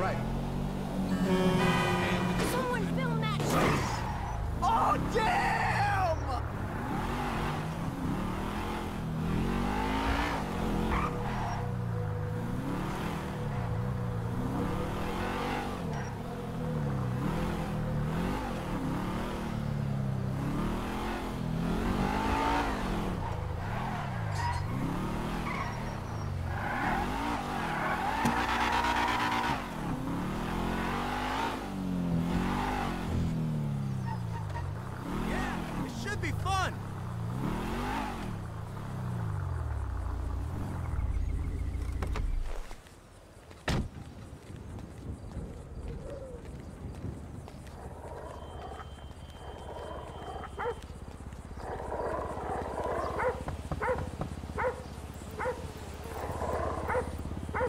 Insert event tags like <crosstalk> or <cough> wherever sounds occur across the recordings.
right.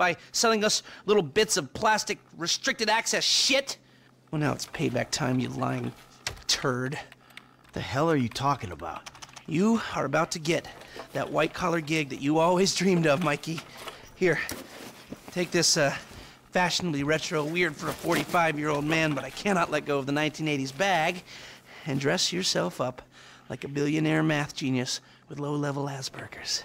By selling us little bits of plastic restricted access shit? Well, now it's payback time, you lying turd. The hell are you talking about? You are about to get that white collar gig that you always <laughs> dreamed of, Mikey. Here, take this uh, fashionably retro weird for a 45 year old man, but I cannot let go of the 1980s bag, and dress yourself up like a billionaire math genius with low level Asperger's.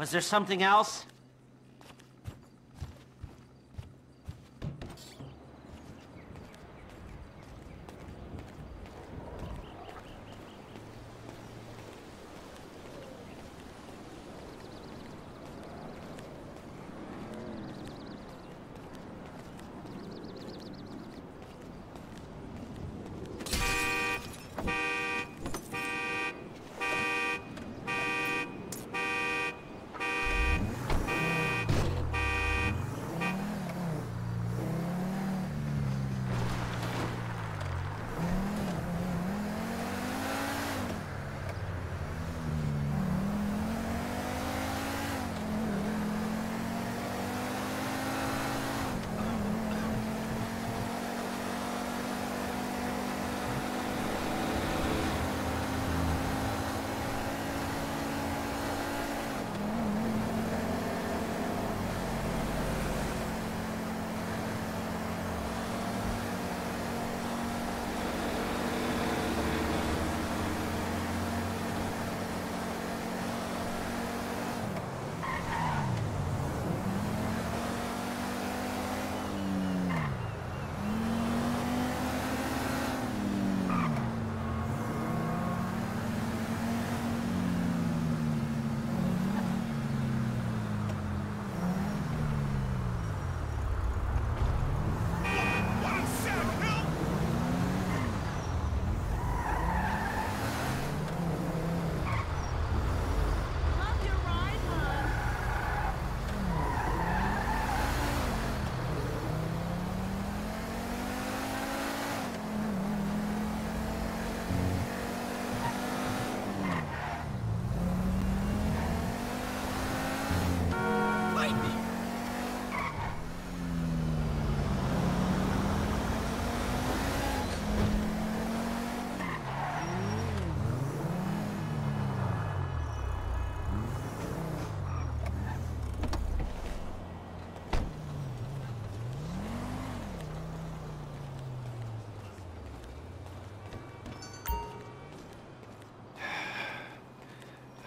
Was there something else?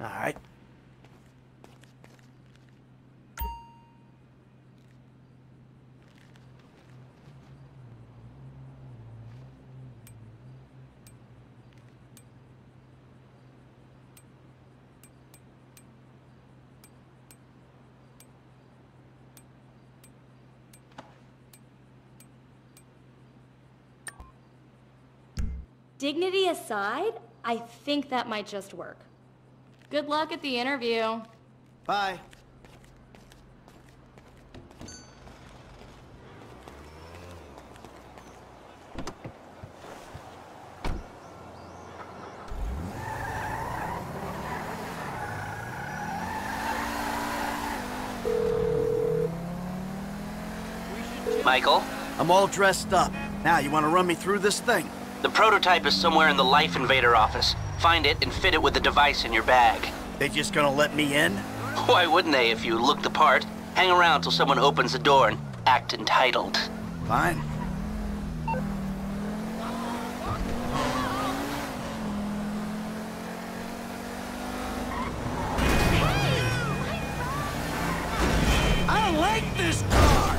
All right. Dignity aside, I think that might just work. Good luck at the interview. Bye. Michael, I'm all dressed up. Now, you want to run me through this thing? The prototype is somewhere in the Life Invader office. Find it and fit it with the device in your bag. They just gonna let me in? Why wouldn't they if you look the part? Hang around till someone opens the door and act entitled. Fine. I don't like this car!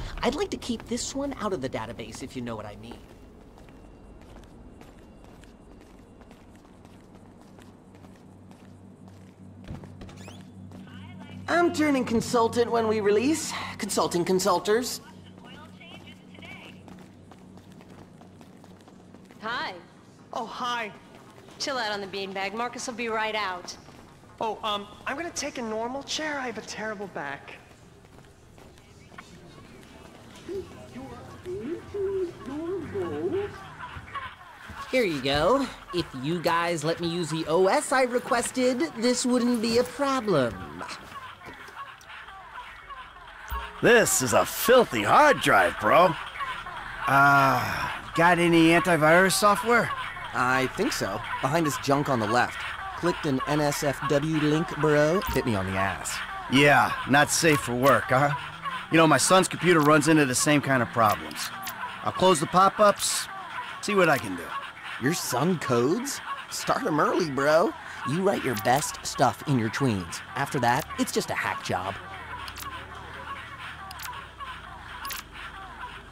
I'd like to keep this one out of the database, if you know what I mean. I'm turning consultant when we release. Consulting consulters. Hi. Oh, hi. Chill out on the beanbag. Marcus will be right out. Oh, um, I'm gonna take a normal chair. I have a terrible back. Here you go. If you guys let me use the OS I requested, this wouldn't be a problem. This is a filthy hard drive, bro. Ah, got any antivirus software? I think so. Behind this junk on the left. Clicked an NSFW link, bro. Hit me on the ass. Yeah, not safe for work, huh? You know, my son's computer runs into the same kind of problems. I'll close the pop-ups, see what I can do. Your son codes? Start him early, bro. You write your best stuff in your tweens. After that, it's just a hack job.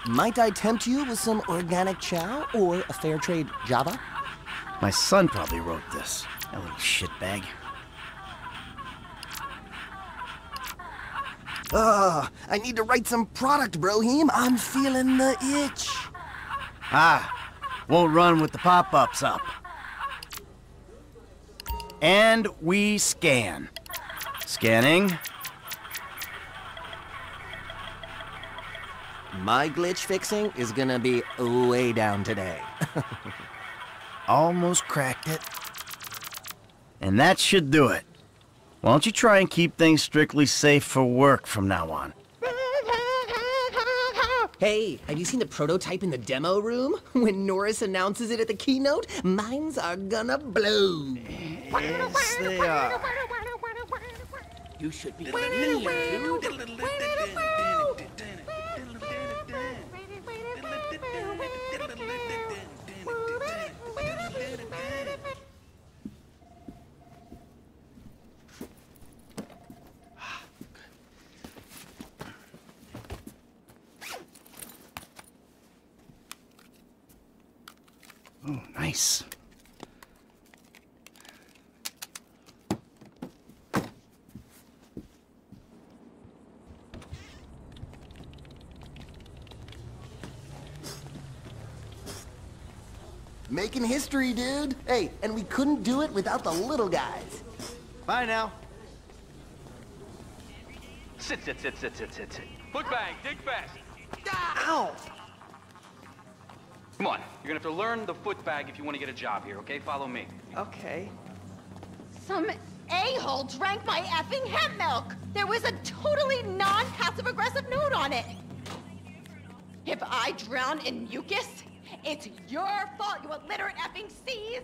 Might I tempt you with some organic chow or a fair trade Java? My son probably wrote this. That little shitbag. Ugh, I need to write some product, Brohim. I'm feeling the itch. Ah, won't run with the pop-ups up. And we scan. Scanning. My glitch fixing is gonna be way down today. <laughs> Almost cracked it. And that should do it. Why don't you try and keep things strictly safe for work from now on? Hey, have you seen the prototype in the demo room? When Norris announces it at the keynote, minds are gonna blow. Yes, they are. You should be familiar, dude. Oh, nice. Making history, dude. Hey, and we couldn't do it without the little guys. Bye now. Sit, sit, sit, sit, sit, sit, sit. Foot bang, dig fast. Ow! Come on, you're gonna have to learn the foot bag if you want to get a job here, okay? Follow me. Okay. Some a-hole drank my effing hemp milk! There was a totally non-passive aggressive note on it! If I drown in mucus, it's your fault, you illiterate effing seas!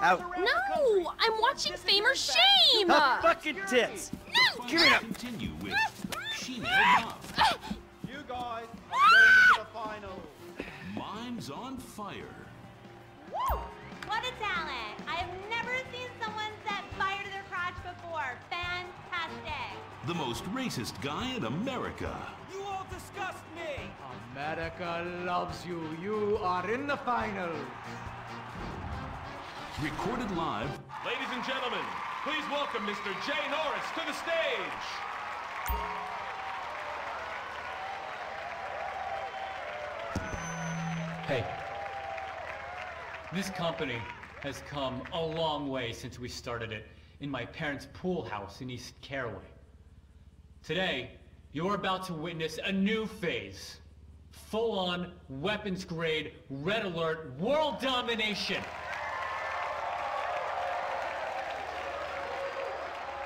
Out. No, I'm watching Fame or Shame! Up fucking tits. No! Give it up. Continue with She-Male You guys ah. are going to the final. Mimes on Fire. Woo! What a talent! I have never seen someone set fire to their crotch before. Fantastic! The most racist guy in America. You all disgust me. America loves you. You are in the final. Recorded live Ladies and gentlemen, please welcome Mr. Jay Norris to the stage. Hey, this company has come a long way since we started it in my parents' pool house in East Caraway. Today, you're about to witness a new phase. Full-on, weapons-grade, red alert, world domination!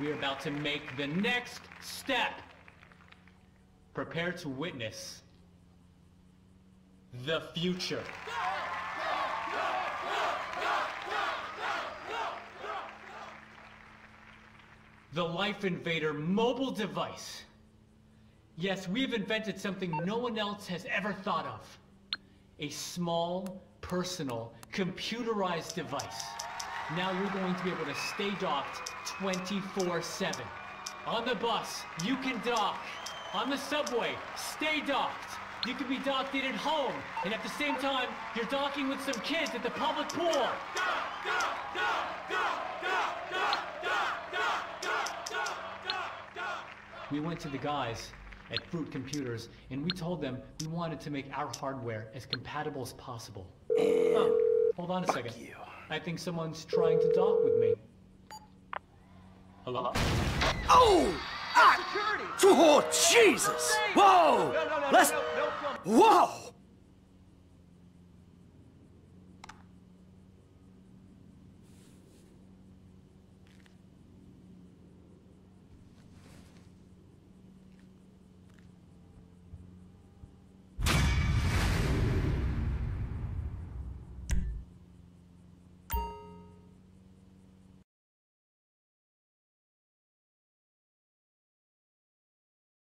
we're about to make the next step. Prepare to witness the future. The Life Invader mobile device. Yes, we've invented something no one else has ever thought of. A small, personal, computerized device. Now you're going to be able to stay docked 24-7. On the bus, you can dock. On the subway, stay docked. You can be docked in at home, and at the same time, you're docking with some kids at the public pool. We went to the guys at Fruit Computers, and we told them we wanted to make our hardware as compatible as possible. Oh, hold on a second. I think someone's trying to talk with me. Hello? Oh! Ah! Oh, Jesus! Whoa! Let's... Whoa!